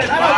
That's it.